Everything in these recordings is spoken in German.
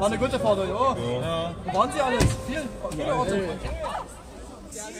War eine gute Fahrt, ja. ja. Wo waren Sie alles? Viel, viele Orte.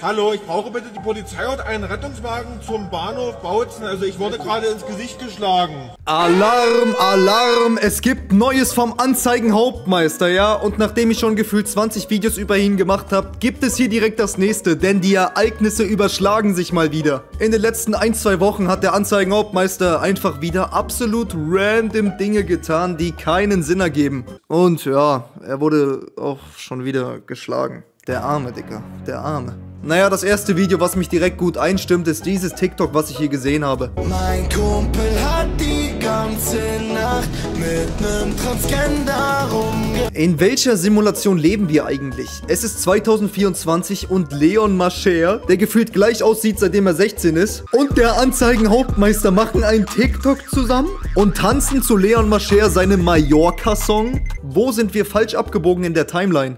Hallo, ich brauche bitte die Polizei und einen Rettungswagen zum Bahnhof Bautzen. Also ich wurde gerade ins Gesicht geschlagen. Alarm, Alarm! Es gibt Neues vom Anzeigenhauptmeister, ja? Und nachdem ich schon gefühlt 20 Videos über ihn gemacht habe, gibt es hier direkt das nächste, denn die Ereignisse überschlagen sich mal wieder. In den letzten ein, zwei Wochen hat der Anzeigenhauptmeister einfach wieder absolut random Dinge getan, die keinen Sinn ergeben. Und ja, er wurde auch schon wieder geschlagen. Der Arme, Dicker. Der Arme. Naja, das erste Video, was mich direkt gut einstimmt, ist dieses TikTok, was ich hier gesehen habe. Mein Kumpel hat die ganze Nacht mit nem Transgender rumge... In welcher Simulation leben wir eigentlich? Es ist 2024 und Leon Mascher, der gefühlt gleich aussieht, seitdem er 16 ist, und der Anzeigenhauptmeister machen einen TikTok zusammen und tanzen zu Leon Mascher seinem Mallorca-Song. Wo sind wir falsch abgebogen in der Timeline?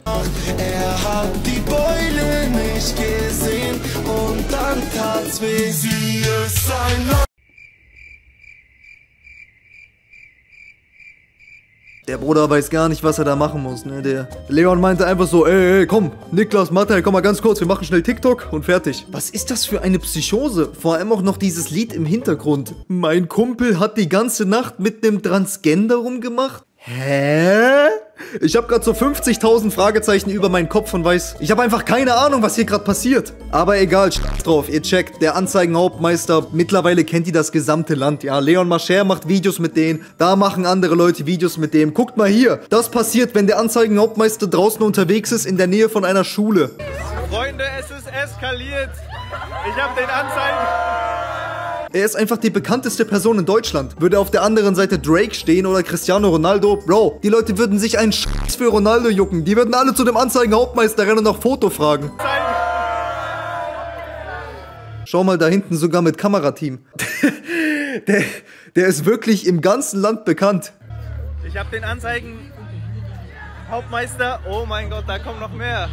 Er tat's weh. Sie ist ein Der Bruder weiß gar nicht, was er da machen muss, ne? Der Leon meinte einfach so, ey, ey, komm, Niklas, Mathe, komm mal ganz kurz, wir machen schnell TikTok und fertig. Was ist das für eine Psychose? Vor allem auch noch dieses Lied im Hintergrund. Mein Kumpel hat die ganze Nacht mit einem Transgender rumgemacht? Hä? Ich habe gerade so 50.000 Fragezeichen über meinen Kopf und weiß, ich habe einfach keine Ahnung, was hier gerade passiert. Aber egal, drauf, ihr checkt, der Anzeigenhauptmeister, mittlerweile kennt die das gesamte Land. Ja, Leon Mascher macht Videos mit denen, da machen andere Leute Videos mit dem. Guckt mal hier, das passiert, wenn der Anzeigenhauptmeister draußen unterwegs ist in der Nähe von einer Schule. Freunde, es ist eskaliert. Ich habe den Anzeigen... Er ist einfach die bekannteste Person in Deutschland. Würde auf der anderen Seite Drake stehen oder Cristiano Ronaldo, Bro, die Leute würden sich einen Schatz für Ronaldo jucken. Die würden alle zu dem Anzeigenhauptmeister rennen und nach Foto fragen. Schau mal da hinten sogar mit Kamerateam. der, der ist wirklich im ganzen Land bekannt. Ich habe den Anzeigenhauptmeister. Oh mein Gott, da kommen noch mehr.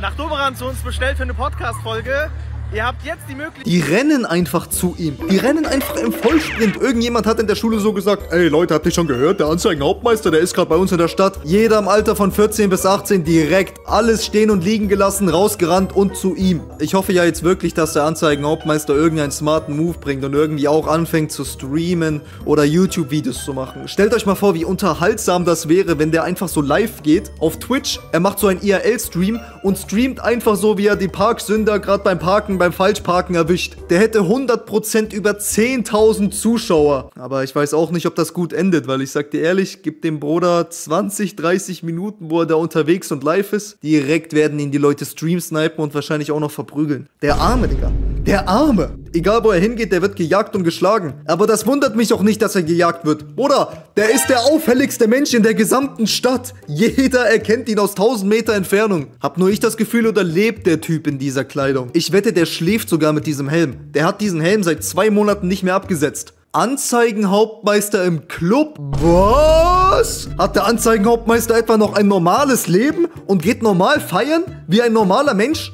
Nach Doberan zu uns bestellt für eine Podcast-Folge. Ihr habt jetzt die Möglichkeit. Die rennen einfach zu ihm. Die rennen einfach im Vollsprint. Irgendjemand hat in der Schule so gesagt, ey Leute, habt ihr schon gehört? Der Anzeigenhauptmeister, der ist gerade bei uns in der Stadt. Jeder im Alter von 14 bis 18 direkt alles stehen und liegen gelassen, rausgerannt und zu ihm. Ich hoffe ja jetzt wirklich, dass der Anzeigenhauptmeister irgendeinen smarten Move bringt und irgendwie auch anfängt zu streamen oder YouTube-Videos zu machen. Stellt euch mal vor, wie unterhaltsam das wäre, wenn der einfach so live geht auf Twitch. Er macht so einen IRL-Stream und streamt einfach so, wie er die Parksünder gerade beim Parken beim Falschparken erwischt. Der hätte 100% über 10.000 Zuschauer. Aber ich weiß auch nicht, ob das gut endet, weil ich sag dir ehrlich, gib dem Bruder 20, 30 Minuten, wo er da unterwegs und live ist. Direkt werden ihn die Leute Stream snipen und wahrscheinlich auch noch verprügeln. Der Arme, Digga. Der Arme. Egal, wo er hingeht, der wird gejagt und geschlagen. Aber das wundert mich auch nicht, dass er gejagt wird. Bruder, der ist der auffälligste Mensch in der gesamten Stadt. Jeder erkennt ihn aus 1000 Meter Entfernung. Hab nur ich das Gefühl oder lebt der Typ in dieser Kleidung? Ich wette, der schläft sogar mit diesem Helm. Der hat diesen Helm seit zwei Monaten nicht mehr abgesetzt. Anzeigenhauptmeister im Club? Was? Hat der Anzeigenhauptmeister etwa noch ein normales Leben und geht normal feiern? Wie ein normaler Mensch?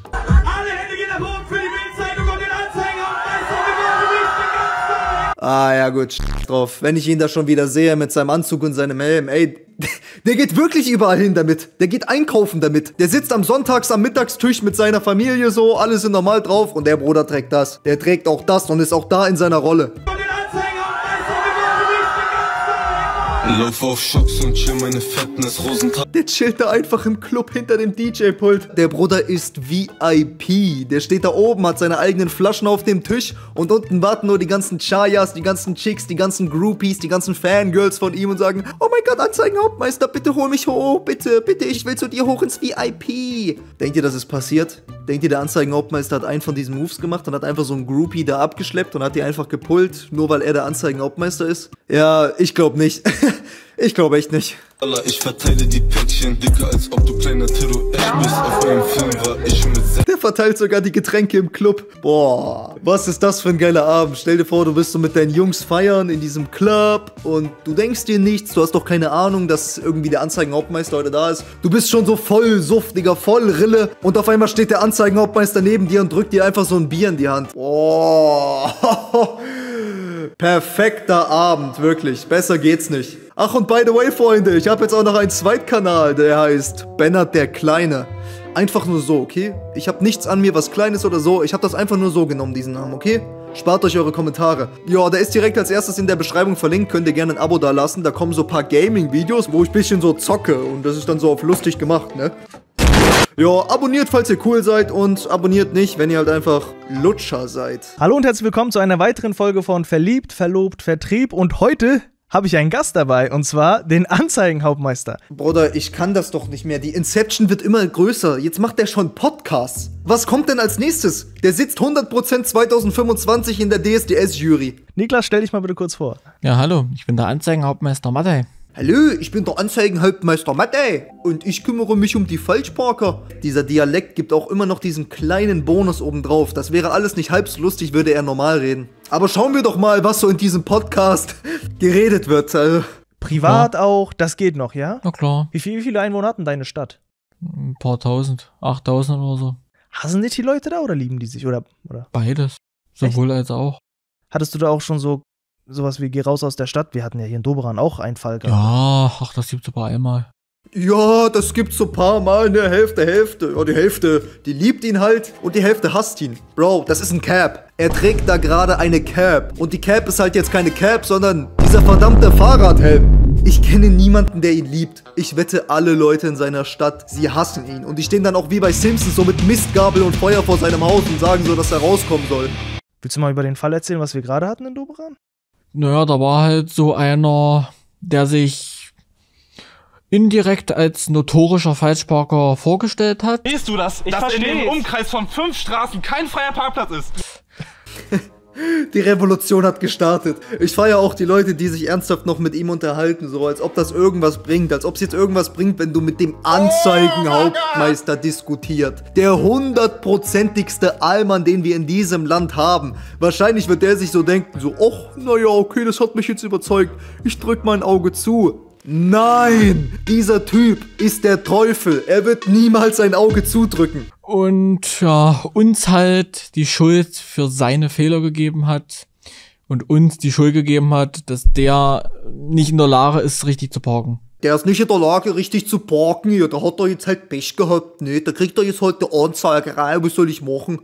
Ah ja gut, drauf. Wenn ich ihn da schon wieder sehe mit seinem Anzug und seinem Helm, ey, der geht wirklich überall hin damit. Der geht einkaufen damit. Der sitzt am Sonntags am Mittagstisch mit seiner Familie so, alle sind normal drauf und der Bruder trägt das. Der trägt auch das und ist auch da in seiner Rolle. Lauf auf Schocks und chill meine Fitness Rosenthal. Der chillt da einfach im Club hinter dem DJ-Pult. Der Bruder ist VIP. Der steht da oben, hat seine eigenen Flaschen auf dem Tisch und unten warten nur die ganzen Chayas, die ganzen Chicks, die ganzen Groupies, die ganzen Fangirls von ihm und sagen, oh mein Gott, Anzeigenhauptmeister, bitte hol mich hoch, bitte, bitte, ich will zu dir hoch ins VIP. Denkt ihr, das ist passiert? Denkt ihr, der Anzeigenhauptmeister hat einen von diesen Moves gemacht und hat einfach so einen Groupie da abgeschleppt und hat die einfach gepullt, nur weil er der Anzeigenhauptmeister ist? Ja, ich glaube nicht. ich glaube echt nicht. Ich verteile die Päckchen, dicker als ob du kleiner Terrorist bist. Auf einem Film war ich mit. Der verteilt sogar die Getränke im Club. Boah, was ist das für ein geiler Abend? Stell dir vor, du bist so mit deinen Jungs feiern in diesem Club und du denkst dir nichts, du hast doch keine Ahnung, dass irgendwie der Anzeigenhauptmeister heute da ist. Du bist schon so voll suftiger, voll Rille und auf einmal steht der Anzeigenhauptmeister neben dir und drückt dir einfach so ein Bier in die Hand. Boah. Perfekter Abend, wirklich. Besser geht's nicht. Ach und by the way, Freunde, ich habe jetzt auch noch einen Zweitkanal, der heißt Bennert der Kleine. Einfach nur so, okay? Ich habe nichts an mir, was klein ist oder so. Ich habe das einfach nur so genommen, diesen Namen, okay? Spart euch eure Kommentare. Ja, der ist direkt als erstes in der Beschreibung verlinkt. Könnt ihr gerne ein Abo da lassen. Da kommen so ein paar Gaming-Videos, wo ich ein bisschen so zocke. Und das ist dann so auf lustig gemacht, ne? Ja, abonniert, falls ihr cool seid. Und abonniert nicht, wenn ihr halt einfach Lutscher seid. Hallo und herzlich willkommen zu einer weiteren Folge von Verliebt, Verlobt, Vertrieb. Und heute habe ich einen Gast dabei und zwar den Anzeigenhauptmeister. Bruder, ich kann das doch nicht mehr. Die Inception wird immer größer. Jetzt macht der schon Podcasts. Was kommt denn als nächstes? Der sitzt 100% 2025 in der DSDS-Jury. Niklas, stell dich mal bitte kurz vor. Ja, hallo, ich bin der Anzeigenhauptmeister Mattei. Hallo, ich bin der Anzeigenhauptmeister Mattei und ich kümmere mich um die Falschparker. Dieser Dialekt gibt auch immer noch diesen kleinen Bonus obendrauf. Das wäre alles nicht halb so lustig, würde er normal reden. Aber schauen wir doch mal, was so in diesem Podcast geredet wird. Also, Privat auch, das geht noch, ja? Na klar, Wie, viel, wie viele Einwohner hat denn deine Stadt? ein paar tausend, achttausend oder so. Hassen dich die Leute da oder lieben die sich? Oder, oder Beides. Sowohl als auch. hattest du da auch schon so sowas wie Geh raus aus der Stadt? Wir hatten ja hier in Doberan auch einen Fall gehabt. Ja, ach, das gibt's aber einmal. Ja, das gibt's so ein paar Mal, ne, Hälfte, Hälfte. Ja, die Hälfte, die liebt ihn halt und die Hälfte hasst ihn. Bro, das ist ein Cap. Er trägt da gerade eine Cap. Und die Cap ist halt jetzt keine Cap, sondern dieser verdammte Fahrradhelm. Ich kenne niemanden, der ihn liebt. Ich wette, alle Leute in seiner Stadt, sie hassen ihn. Und die stehen dann auch wie bei Simpsons so mit Mistgabel und Feuer vor seinem Haus und sagen so, dass er rauskommen soll. Willst du mal über den Fall erzählen, was wir gerade hatten in Doberan? Naja, da war halt so einer, der sich indirekt als notorischer Falschparker vorgestellt hat. Verstehst du das? dass in dem Umkreis von fünf Straßen kein freier Parkplatz ist. Die Revolution hat gestartet. Ich feiere auch die Leute, die sich ernsthaft noch mit ihm unterhalten, so als ob das irgendwas bringt, als ob es jetzt irgendwas bringt, wenn du mit dem Anzeigenhauptmeister diskutiert. Der hundertprozentigste Allmann, den wir in diesem Land haben. Wahrscheinlich wird der sich so denken, so, ach, naja, okay, das hat mich jetzt überzeugt. Ich drück mein Auge zu. Nein, dieser Typ ist der Teufel. Er wird niemals sein Auge zudrücken. Und ja, uns halt die Schuld für seine Fehler gegeben hat. Und uns die Schuld gegeben hat, dass der nicht in der Lage ist, richtig zu parken. Der ist nicht in der Lage, richtig zu parken. Ja, da hat er jetzt halt Pech gehabt, ne? Da kriegt er jetzt halt eine Anzeige rein. Was soll ich machen?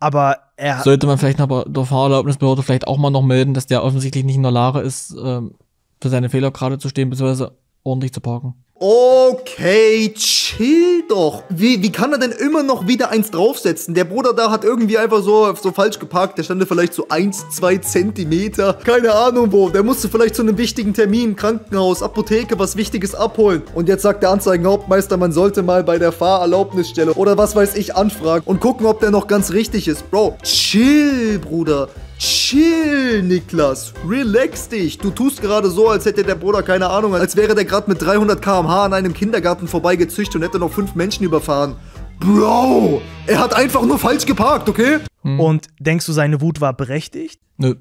Aber er Sollte man vielleicht aber der Fahrerlaubnisbehörde vielleicht auch mal noch melden, dass der offensichtlich nicht in der Lage ist, ähm, für seine Fehler gerade zu stehen, beziehungsweise ordentlich zu parken. Okay, chill doch. Wie, wie kann er denn immer noch wieder eins draufsetzen? Der Bruder da hat irgendwie einfach so, so falsch geparkt. Der stand vielleicht so 1, 2 Zentimeter. Keine Ahnung wo. Der musste vielleicht zu einem wichtigen Termin, Krankenhaus, Apotheke, was Wichtiges abholen. Und jetzt sagt der Anzeigenhauptmeister, man sollte mal bei der Fahrerlaubnisstelle oder was weiß ich anfragen und gucken, ob der noch ganz richtig ist. Bro, chill, Bruder. Chill, Niklas. Relax dich. Du tust gerade so, als hätte der Bruder keine Ahnung, als wäre der gerade mit 300 km/h an einem Kindergarten vorbeigezücht und hätte noch fünf Menschen überfahren. Bro, er hat einfach nur falsch geparkt, okay? und denkst du, seine Wut war berechtigt? Nö.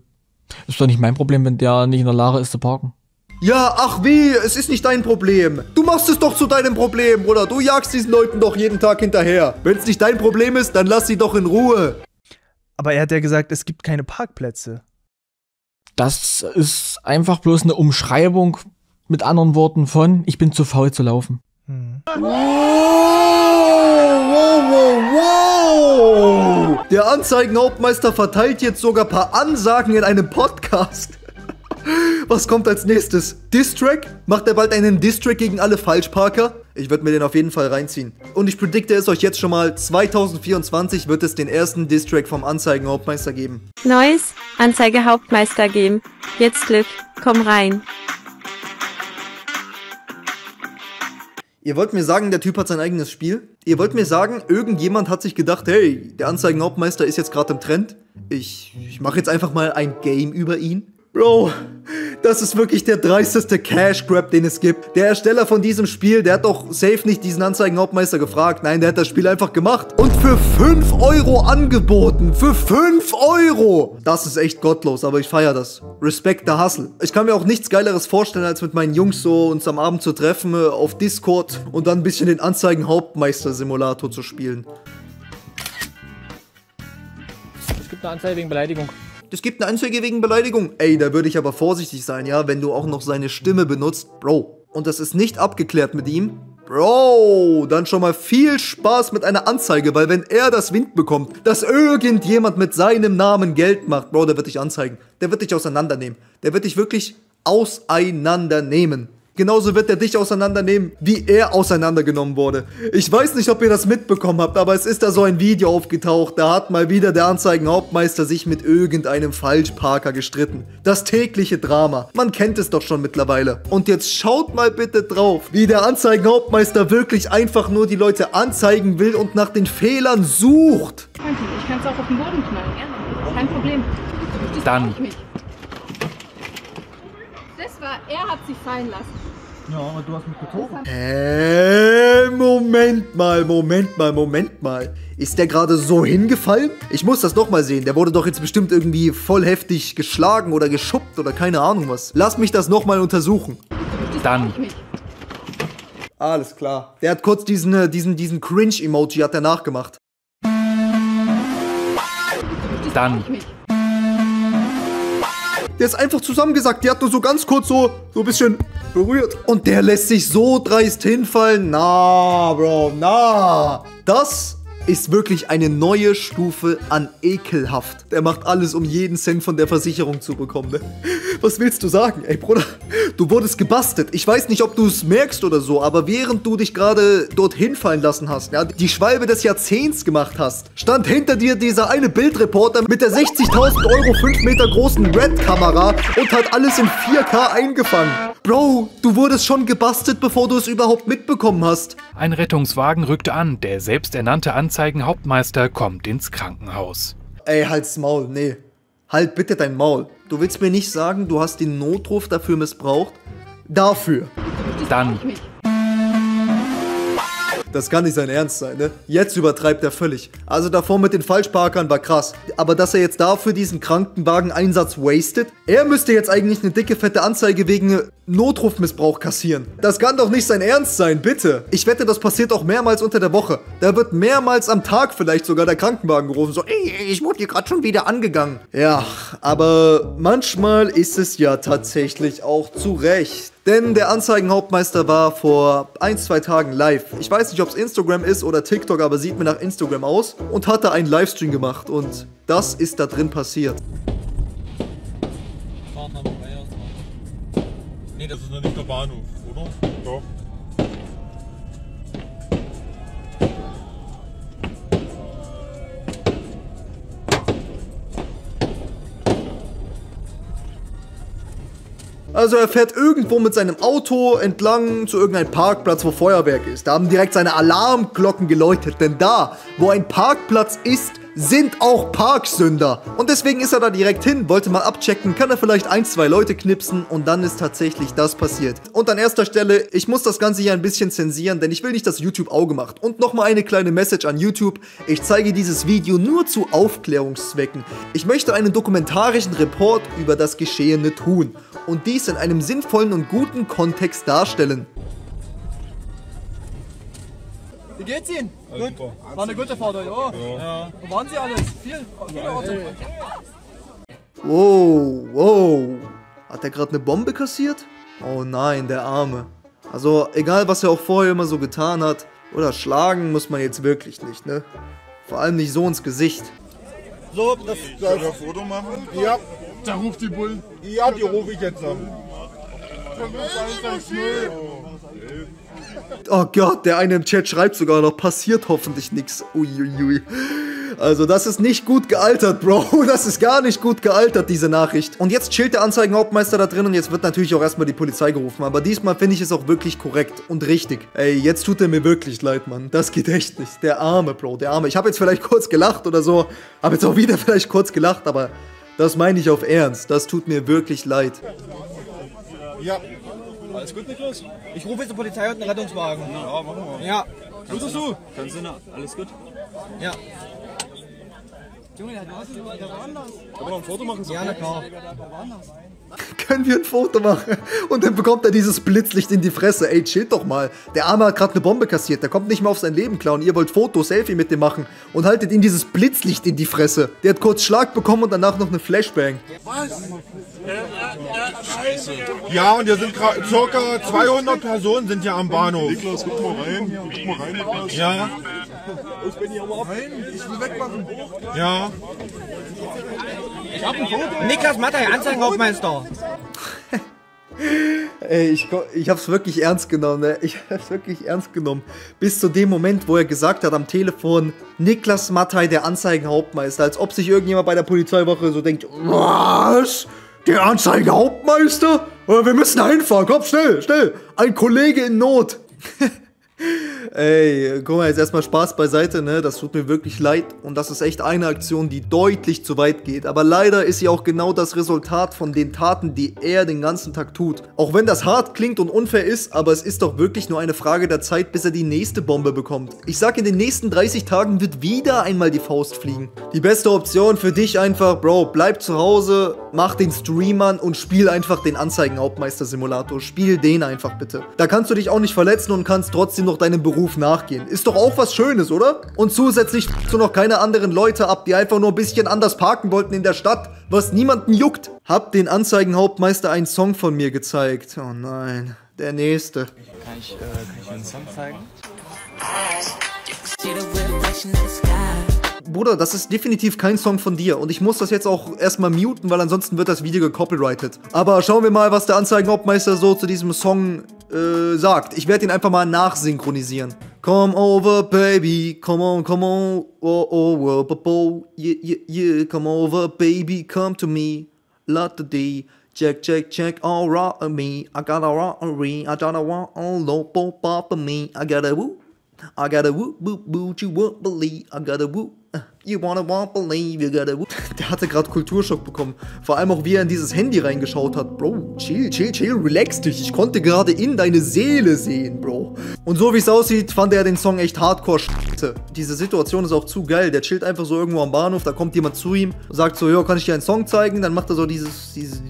Ist doch nicht mein Problem, wenn der nicht in der Lage ist zu parken. Ja, ach wie, es ist nicht dein Problem. Du machst es doch zu deinem Problem, Bruder. Du jagst diesen Leuten doch jeden Tag hinterher. Wenn es nicht dein Problem ist, dann lass sie doch in Ruhe. Aber er hat ja gesagt, es gibt keine Parkplätze. Das ist einfach bloß eine Umschreibung mit anderen Worten von, ich bin zu faul zu laufen. Wow, wow, wow, wow. Der Anzeigenhauptmeister verteilt jetzt sogar ein paar Ansagen in einem Podcast. Was kommt als nächstes? Distrack? Macht er bald einen Distrack gegen alle Falschparker? Ich würde mir den auf jeden Fall reinziehen. Und ich predikte es euch jetzt schon mal, 2024 wird es den ersten Distrack vom Anzeigenhauptmeister geben. Neues Anzeige Hauptmeister geben. Jetzt Glück, komm rein. Ihr wollt mir sagen, der Typ hat sein eigenes Spiel? Ihr wollt mir sagen, irgendjemand hat sich gedacht, hey, der Anzeigenhauptmeister ist jetzt gerade im Trend. Ich, ich mache jetzt einfach mal ein Game über ihn. Bro, das ist wirklich der dreisteste Cash Grab, den es gibt. Der Ersteller von diesem Spiel, der hat doch safe nicht diesen Anzeigenhauptmeister gefragt. Nein, der hat das Spiel einfach gemacht und für 5 Euro angeboten. Für 5 Euro! Das ist echt gottlos, aber ich feiere das. Respekt der Hustle. Ich kann mir auch nichts Geileres vorstellen, als mit meinen Jungs so uns am Abend zu treffen äh, auf Discord und dann ein bisschen den Anzeigenhauptmeister-Simulator zu spielen. Es gibt eine Anzeige wegen Beleidigung. Das gibt eine Anzeige wegen Beleidigung. Ey, da würde ich aber vorsichtig sein, ja, wenn du auch noch seine Stimme benutzt. Bro. Und das ist nicht abgeklärt mit ihm. Bro, dann schon mal viel Spaß mit einer Anzeige, weil wenn er das Wind bekommt, dass irgendjemand mit seinem Namen Geld macht, Bro, der wird dich anzeigen. Der wird dich auseinandernehmen. Der wird dich wirklich auseinandernehmen. Genauso wird er dich auseinandernehmen, wie er auseinandergenommen wurde. Ich weiß nicht, ob ihr das mitbekommen habt, aber es ist da so ein Video aufgetaucht. Da hat mal wieder der Anzeigenhauptmeister sich mit irgendeinem Falschparker gestritten. Das tägliche Drama. Man kennt es doch schon mittlerweile. Und jetzt schaut mal bitte drauf, wie der Anzeigenhauptmeister wirklich einfach nur die Leute anzeigen will und nach den Fehlern sucht. Kein Problem. Ich kann es auch auf den Boden knallen, gerne. Kein Problem. Das Dann. War, er hat sich fallen lassen. Ja, aber du hast mich betrogen. Äh, Moment mal, Moment mal, Moment mal. Ist der gerade so hingefallen? Ich muss das doch mal sehen. Der wurde doch jetzt bestimmt irgendwie voll heftig geschlagen oder geschubbt oder keine Ahnung was. Lass mich das nochmal untersuchen. Dann. Alles klar. Der hat kurz diesen, äh, diesen, diesen Cringe-Emoji hat er nachgemacht. Dann. Der ist einfach zusammengesackt. Der hat nur so ganz kurz so, so ein bisschen berührt. Und der lässt sich so dreist hinfallen. Na, Bro, na. Das ist wirklich eine neue Stufe an ekelhaft. Der macht alles, um jeden Cent von der Versicherung zu bekommen. Ne? Was willst du sagen? Ey, Bruder, du wurdest gebastelt. Ich weiß nicht, ob du es merkst oder so, aber während du dich gerade dort hinfallen lassen hast, ja, die Schwalbe des Jahrzehnts gemacht hast, stand hinter dir dieser eine Bildreporter mit der 60.000 Euro 5 Meter großen Red-Kamera und hat alles in 4K eingefangen. Bro, du wurdest schon gebastelt, bevor du es überhaupt mitbekommen hast. Ein Rettungswagen rückt an. Der selbsternannte Anzeigenhauptmeister kommt ins Krankenhaus. Ey, halt's Maul, nee. Halt bitte dein Maul. Du willst mir nicht sagen, du hast den Notruf dafür missbraucht? Dafür. Dann. Das kann nicht sein Ernst sein, ne? Jetzt übertreibt er völlig. Also davor mit den Falschparkern war krass. Aber dass er jetzt dafür diesen Krankenwagen-Einsatz wastet? Er müsste jetzt eigentlich eine dicke, fette Anzeige wegen Notrufmissbrauch kassieren. Das kann doch nicht sein Ernst sein, bitte. Ich wette, das passiert auch mehrmals unter der Woche. Da wird mehrmals am Tag vielleicht sogar der Krankenwagen gerufen. So, ey, ich wurde hier gerade schon wieder angegangen. Ja, aber manchmal ist es ja tatsächlich auch zu Recht. Denn der Anzeigenhauptmeister war vor ein, zwei Tagen live. Ich weiß nicht, ob es Instagram ist oder TikTok, aber sieht mir nach Instagram aus. Und hatte einen Livestream gemacht. Und das ist da drin passiert. Nee, das ist noch nicht der Bahnhof, oder? Doch. Also er fährt irgendwo mit seinem Auto entlang zu irgendeinem Parkplatz, wo Feuerwerk ist. Da haben direkt seine Alarmglocken geläutet. Denn da, wo ein Parkplatz ist, sind auch Parksünder. Und deswegen ist er da direkt hin, wollte mal abchecken, kann er vielleicht ein, zwei Leute knipsen und dann ist tatsächlich das passiert. Und an erster Stelle, ich muss das Ganze hier ein bisschen zensieren, denn ich will nicht, dass YouTube Auge macht. Und nochmal eine kleine Message an YouTube. Ich zeige dieses Video nur zu Aufklärungszwecken. Ich möchte einen dokumentarischen Report über das Geschehene tun und dies in einem sinnvollen und guten Kontext darstellen. Wie geht's Ihnen? Gut. War eine gute Fahrt heute, oh. Ja. Wo waren Sie alles? Viel? Viele Orte. Wow, wow. Hat er gerade eine Bombe kassiert? Oh nein, der Arme. Also, egal was er auch vorher immer so getan hat, oder schlagen muss man jetzt wirklich nicht, ne? Vor allem nicht so ins Gesicht. So, das, das ein Foto machen? Ja. Da ruft die Bullen. Ja, die rufe ich jetzt an. Oh Gott, der eine im Chat schreibt sogar noch, passiert hoffentlich nichts. Uiuiui. Also das ist nicht gut gealtert, Bro. Das ist gar nicht gut gealtert, diese Nachricht. Und jetzt chillt der Anzeigenhauptmeister da drin und jetzt wird natürlich auch erstmal die Polizei gerufen. Aber diesmal finde ich es auch wirklich korrekt und richtig. Ey, jetzt tut er mir wirklich leid, Mann. Das geht echt nicht. Der Arme, Bro, der Arme. Ich habe jetzt vielleicht kurz gelacht oder so. Habe jetzt auch wieder vielleicht kurz gelacht, aber das meine ich auf Ernst. Das tut mir wirklich leid. Ja. Alles gut, Niklas? Ich rufe jetzt die Polizei und einen Rettungswagen. Ja, machen wir. Ja. Würdest du? Kannst du noch? Alles gut? Ja. Können wir ein Foto machen? Und dann bekommt er dieses Blitzlicht in die Fresse. Ey, chill doch mal. Der Arme hat gerade eine Bombe kassiert. Der kommt nicht mehr auf sein Leben klar. Und ihr wollt Foto, Selfie mit dem machen. Und haltet ihm dieses Blitzlicht in die Fresse. Der hat kurz Schlag bekommen und danach noch eine Flashbang. Ja, und hier sind gerade circa 200 Personen sind hier am Bahnhof. Niklas, guck mal rein. Guck mal rein, Niklas. Ja, Ich bin hier mal Ich will wegmachen. ja. Niklas Mattei, Anzeigenhauptmeister. Ey, ich, ich hab's wirklich ernst genommen, ne? Ich hab's wirklich ernst genommen. Bis zu dem Moment, wo er gesagt hat am Telefon, Niklas Mattei, der Anzeigenhauptmeister, als ob sich irgendjemand bei der Polizeiwache so denkt, was? Der Anzeigenhauptmeister? Äh, Wir müssen einfahren, komm, schnell, schnell. Ein Kollege in Not. Ey, guck mal, jetzt erstmal Spaß beiseite, ne? Das tut mir wirklich leid. Und das ist echt eine Aktion, die deutlich zu weit geht. Aber leider ist sie auch genau das Resultat von den Taten, die er den ganzen Tag tut. Auch wenn das hart klingt und unfair ist, aber es ist doch wirklich nur eine Frage der Zeit, bis er die nächste Bombe bekommt. Ich sag, in den nächsten 30 Tagen wird wieder einmal die Faust fliegen. Die beste Option für dich einfach, Bro, bleib zu Hause, mach den Stream an und spiel einfach den Anzeigenhauptmeister-Simulator. Spiel den einfach bitte. Da kannst du dich auch nicht verletzen und kannst trotzdem noch deinem Beruf nachgehen. Ist doch auch was Schönes, oder? Und zusätzlich du noch keine anderen Leute ab, die einfach nur ein bisschen anders parken wollten in der Stadt, was niemanden juckt. Hab den Anzeigenhauptmeister einen Song von mir gezeigt. Oh nein, der nächste. Kann ich, äh, kann ich einen Song zeigen? Bruder, das ist definitiv kein Song von dir und ich muss das jetzt auch erstmal muten, weil ansonsten wird das Video gecopyrighted. Aber schauen wir mal, was der Anzeigenhauptmeister so zu diesem Song äh, sagt. Ich werde ihn einfach mal nachsynchronisieren. Come over, baby, come on, come on, oh, oh, oh, oh, oh, yeah, yeah, yeah, come over, baby, come to me, lot the D. Check, check, check, all right me. I got a robbery, I don't want all low pop up on me. I got a woo, I got a woo, woo, woo, you won't believe. I got a woo, uh, you wanna won't believe, you got a woo. Der hatte gerade Kulturschock bekommen. Vor allem auch, wie er in dieses Handy reingeschaut hat. Bro, chill, chill, chill, relax dich. Ich konnte gerade in deine Seele sehen, Bro. Und so wie es aussieht, fand er den Song echt hardcore scheiße. Diese Situation ist auch zu geil. Der chillt einfach so irgendwo am Bahnhof, da kommt jemand zu ihm, sagt so, ja, kann ich dir einen Song zeigen? Dann macht er so dieses, dieses,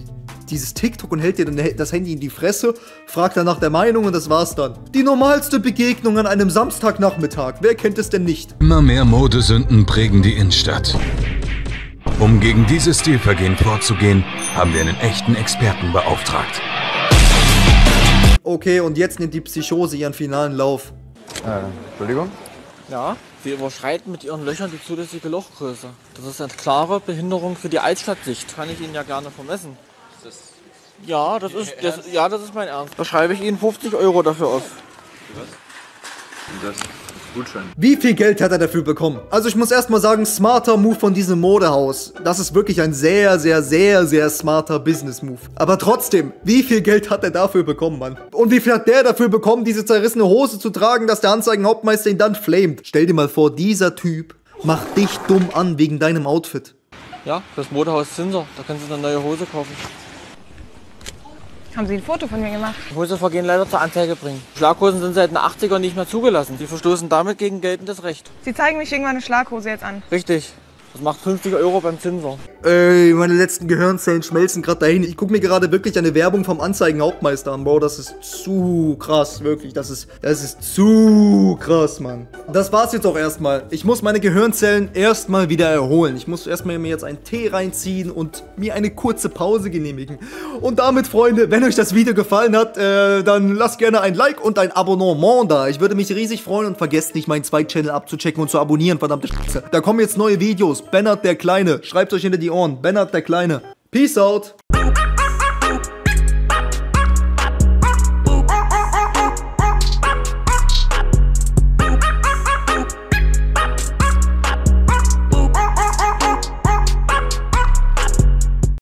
dieses TikTok und hält dir dann das Handy in die Fresse, fragt dann nach der Meinung und das war's dann. Die normalste Begegnung an einem Samstagnachmittag. Wer kennt es denn nicht? Immer mehr Modesünden prägen die Innenstadt. Um gegen dieses Stilvergehen vorzugehen, haben wir einen echten Experten beauftragt. Okay, und jetzt nimmt die Psychose ihren finalen Lauf. Äh, Entschuldigung? Ja, sie überschreiten mit ihren Löchern die zulässige Lochgröße. Das ist eine klare Behinderung für die Altstadtsicht. Kann ich Ihnen ja gerne vermessen. Ja, das ist, das, ja, das ist mein Ernst. Da schreibe ich Ihnen 50 Euro dafür auf. Das Gutschein. Wie viel Geld hat er dafür bekommen? Also ich muss erstmal sagen, smarter Move von diesem Modehaus. Das ist wirklich ein sehr, sehr, sehr, sehr smarter Business-Move. Aber trotzdem, wie viel Geld hat er dafür bekommen, Mann? Und wie viel hat der dafür bekommen, diese zerrissene Hose zu tragen, dass der Anzeigenhauptmeister ihn dann flamet? Stell dir mal vor, dieser Typ macht dich dumm an wegen deinem Outfit. Ja, das Modehaus Zinser. Da können Sie eine neue Hose kaufen. Haben Sie ein Foto von mir gemacht? Hosevergehen leider zur Anzeige bringen. Schlaghosen sind seit den 80ern nicht mehr zugelassen. Sie verstoßen damit gegen geltendes Recht. Sie zeigen mich irgendwann eine Schlaghose jetzt an. Richtig. Das macht 50 Euro beim Zinser. Ey, meine letzten Gehirnzellen schmelzen gerade dahin. Ich gucke mir gerade wirklich eine Werbung vom Anzeigenhauptmeister an, Bro. Das ist zu krass, wirklich. Das ist, das ist zu krass, Mann. Das war's jetzt auch erstmal. Ich muss meine Gehirnzellen erstmal wieder erholen. Ich muss erstmal mir jetzt einen Tee reinziehen und mir eine kurze Pause genehmigen. Und damit, Freunde, wenn euch das Video gefallen hat, äh, dann lasst gerne ein Like und ein Abonnement da. Ich würde mich riesig freuen und vergesst nicht, meinen zweiten Channel abzuchecken und zu abonnieren, verdammte Scheiße. Da kommen jetzt neue Videos. Bernhard der Kleine. Schreibt euch hinter die Ohren. Bernhard der Kleine. Peace out.